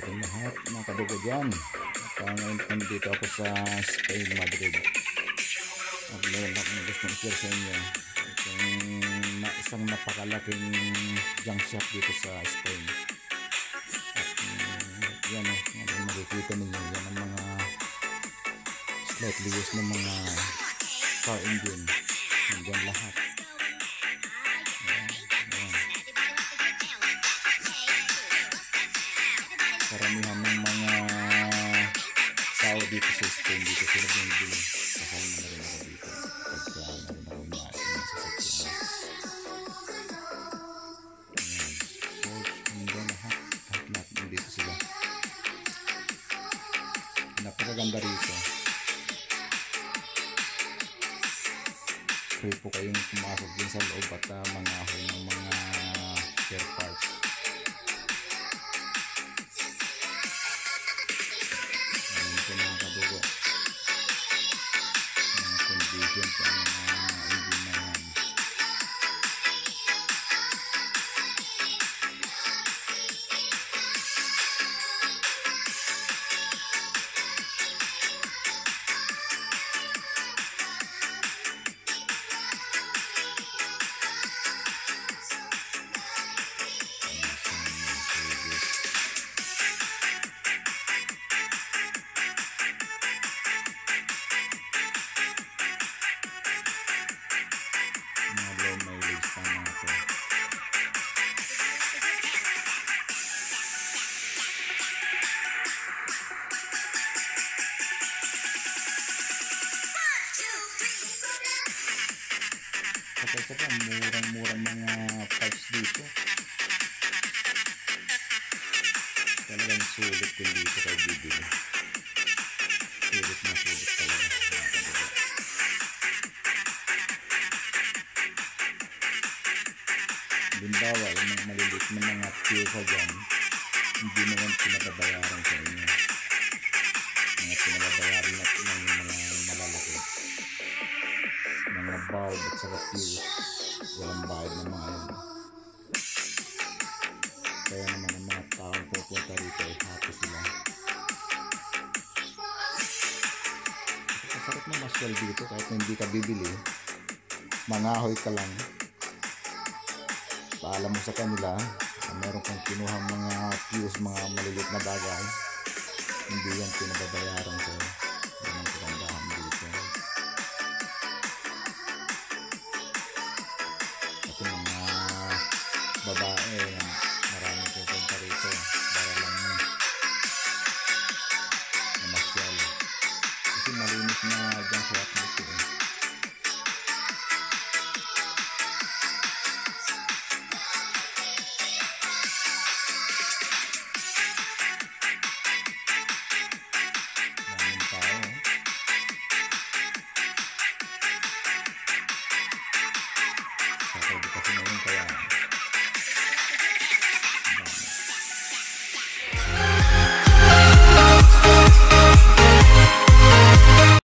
ating lahat mga kadugo dyan. At uh, ngayon nandito ako sa Spain, Madrid. At meron akong gusto i-share sa inyo. Itong na, isang napakalaking junk shop dito sa Spain. At um, yan o, uh, makikita ninyo. Yan ang mga slightly used na mga car engine. Nandyan lahat. Karamihan ng mga tao dito sa Spain dito sila bumibili kasama na rin ako dito. Pagka meron ako nais na sasakyan. Ayan. Porsche Honda lahat lahat lahat nandito sila. Napakaganda rito. Free po kayong pumasok din sa loob at uh, mangahoy ng mga spare parts Kapag ka pa, murang-murang mga parts dito. Talagang sulit kung dito kayo bibili. Sulit na sulit talaga. Halimbawa, yung mga maliliit na mga pyesa dyan, hindi mo yan pinababayaran sa Bulb at saka fuse. Walang bayad ng mga yan. Kaya naman ang mga taong pupunta rito ay happy sila. Masarap na masyal dito kahit na hindi ka bibili. Mangahoy ka lang paalam mo sa kanila na meron kang kinuha mga fuse, mga maliliit na bagay hindi yan pinababayaran sa'yo